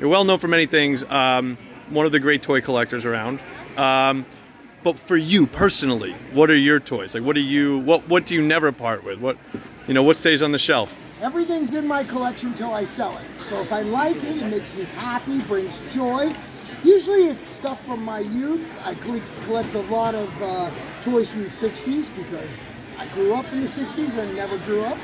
you're well known for many things. Um, one of the great toy collectors around. Um, but for you personally, what are your toys? Like, what do you what what do you never part with? What you know, what stays on the shelf? Everything's in my collection until I sell it. So if I like it, it makes me happy, brings joy. Usually it's stuff from my youth. I collect a lot of uh, toys from the 60s because I grew up in the 60s and never grew up.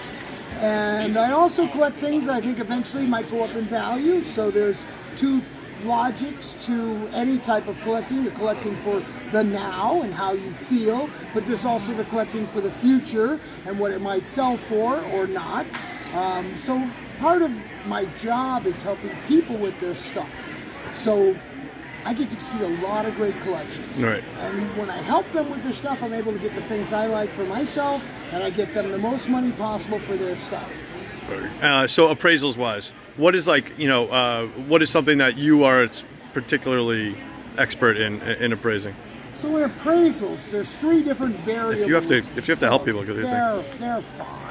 And I also collect things that I think eventually might go up in value. So there's two logics to any type of collecting. You're collecting for the now and how you feel, but there's also the collecting for the future and what it might sell for or not. Um, so part of my job is helping people with their stuff. So I get to see a lot of great collections. Right. And when I help them with their stuff, I'm able to get the things I like for myself, and I get them the most money possible for their stuff. Uh, so appraisals wise, what is like you know uh, what is something that you are particularly expert in in appraising? So in appraisals, there's three different variables. If you have to, if you have to help people, they're they're fine.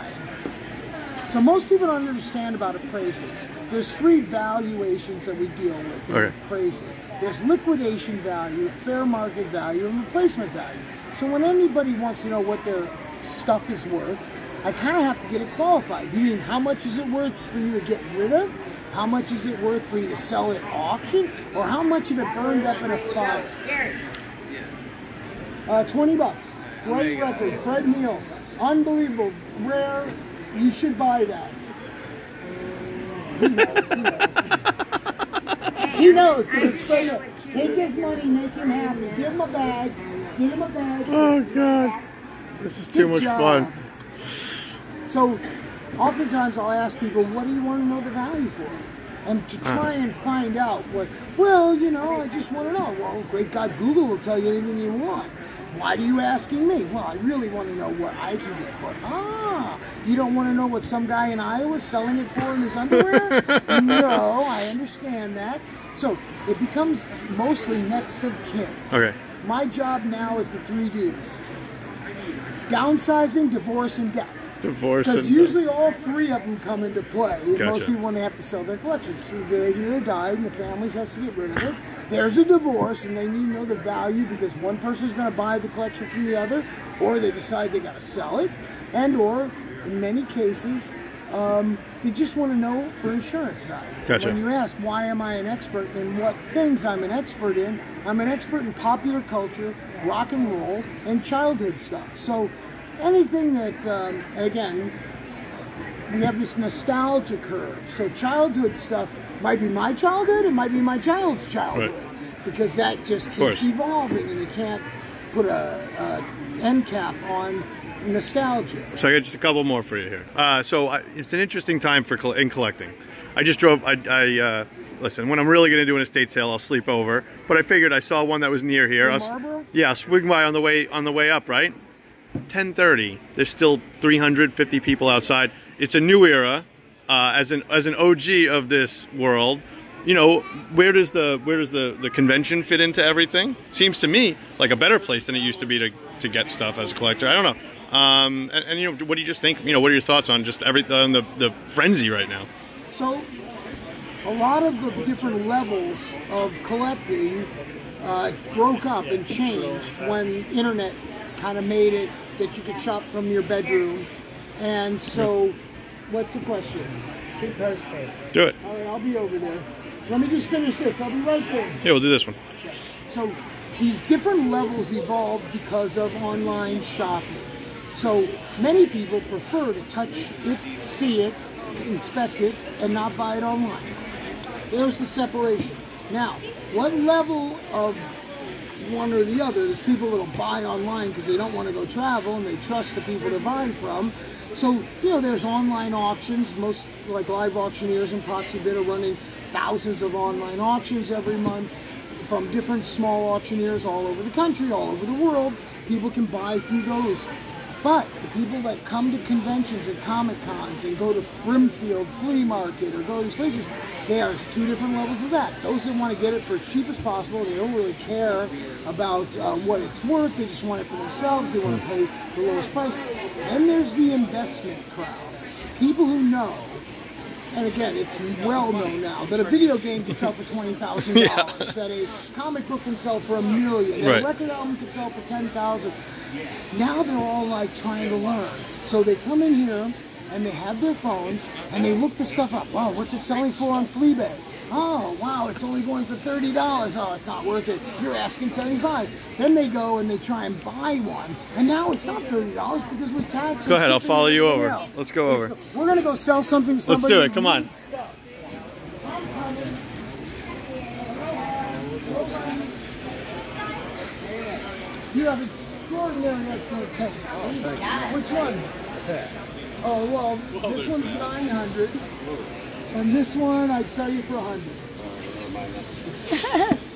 So most people don't understand about appraisals. There's three valuations that we deal with in okay. appraisal. There's liquidation value, fair market value, and replacement value. So when anybody wants to know what their stuff is worth, I kind of have to get it qualified. You mean how much is it worth for you to get rid of? How much is it worth for you to sell at auction? Or how much of it burned up in a fire? Uh, 20 bucks. Great record. Fred Neil. Unbelievable. Rare you should buy that. He knows. He knows. he knows because it's free. Take his money, make him happy. Give him a bag. Give him a bag. Oh God, this is too Good much job. fun. So, oftentimes I'll ask people, "What do you want to know the value for?" and to uh-huh. try and find out what, well, you know, I just want to know. Well, great God, Google will tell you anything you want. Why are you asking me? Well, I really want to know what I can get for it. Ah, you don't want to know what some guy in Iowa is selling it for in his underwear? no, I understand that. So it becomes mostly next of kin. Okay. My job now is the three Ds downsizing, divorce, and death. Divorce. Because usually all three of them come into play. Gotcha. Most people, when they have to sell their collections, see they either died and the family has to get rid of it. There's a divorce, and they need to know the value because one person is going to buy the collection from the other, or they decide they got to sell it, and or in many cases, um, they just want to know for insurance value. Gotcha. When you ask why am I an expert in what things I'm an expert in, I'm an expert in popular culture, rock and roll, and childhood stuff. So anything that, um, and again, we have this nostalgia curve. So childhood stuff might be my childhood, it might be my child's childhood, right. because that just keeps evolving, and you can't put a, a end cap on nostalgia. So I got just a couple more for you here. Uh, so I, it's an interesting time for in collecting. I just drove. I, I uh, listen. When I'm really going to do an estate sale, I'll sleep over. But I figured I saw one that was near here. In Marlboro? Yeah, swing by on the way on the way up. Right. 10:30. There's still 350 people outside. It's a new era. Uh, as an as an OG of this world, you know, where does the where does the the convention fit into everything? Seems to me like a better place than it used to be to to get stuff as a collector. I don't know. Um, and, and, you know, what do you just think? You know, what are your thoughts on just everything on the the frenzy right now? So, a lot of the different levels of collecting uh, broke up and changed when internet kind of made it that you could shop from your bedroom. And so, what's the question? Two pairs first. Do it. All right, I'll be over there. Let me just finish this. I'll be right there. Yeah, we'll do this one. So, these different levels evolved because of online shopping. So, many people prefer to touch it, see it, inspect it, and not buy it online. There's the separation. Now, what level of one or the other. There's people that'll buy online because they don't want to go travel and they trust the people they're buying from. So, you know, there's online auctions. Most, like LiveAuctioneers and Proxibid are running thousands of online auctions every month from different small auctioneers all over the country, all over the world. People can buy through those. But the people that come to conventions and Comic Cons and go to Brimfield Flea Market or go to these places, they are two different levels of that. Those that want to get it for as cheap as possible, they don't really care about uh, what it's worth, they just want it for themselves, they want to pay the lowest price. Then there's the investment crowd. People who know and again, it's well known now that a video game can sell for twenty thousand dollars, that a comic book can sell for a million, that Right. a record album can sell for ten thousand. Now they're all like trying to learn, so they come in here and they have their phones and they look the stuff up. Wow, what's it selling for on Fleabay? Oh, wow, it's only going for thirty dollars. Oh, it's not worth it. You're asking seventy-five. Then they go and they try and buy one, and now it's not thirty dollars because with tax. Go ahead, I'll follow you over. else. Let's go over. We're gonna go sell something. To Let's do it, come on. stuff. You have extraordinary excellent taste. Oh, Which one? Oh well, this one's nine hundred, and this one I'd sell you for a hundred.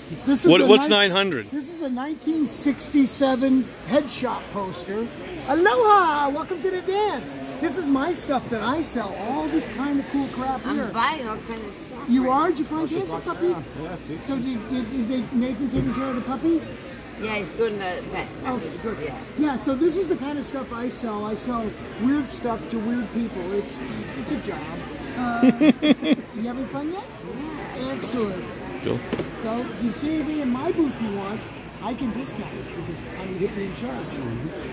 this is What, a what's 900? This is a 1967 headshot poster. Aloha! Welcome to the dance. This is my stuff that I sell. All this kind of cool crap here. I'm buying all kinds of stuff. You are? Did you find Dancing Puppy? So did, did, did Nathan taking care of the puppy? Yeah, he's good in the vet. Okay, good. Yeah. Yeah, so this is the kind of stuff I sell. I sell weird stuff to weird people. It's it's a job. Uh, you having fun yet? Yeah. Excellent. Cool. So if you see anything in my booth you want, I can discount it because I'm the hippie in charge.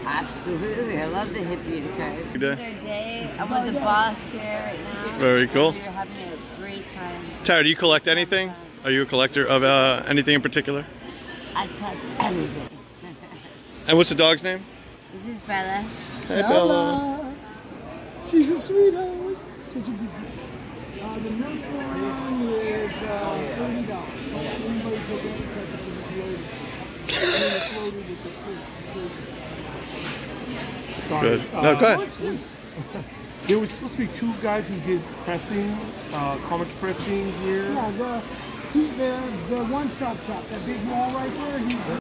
Absolutely. I love the hippie in charge. Good This day. is our day. This is I'm our with the day. boss here right now. Very cool. We're having a great time. Tara, do you collect anything? Are you a collector of uh, anything in particular? I collect everything. And what's the dog's name? This is Bella. Hey, Bella. Bella. She's a sweetheart. Such a good girl. Uh, the milk one is uh, thirty dollars. Anybody pick it because it's loaded. It's loaded with the fruits. Good. Uh, No, go ahead. There was supposed to be two guys who did pressing, uh, comic pressing here. Yeah, the, the the one stop shop, that big mall right there. He's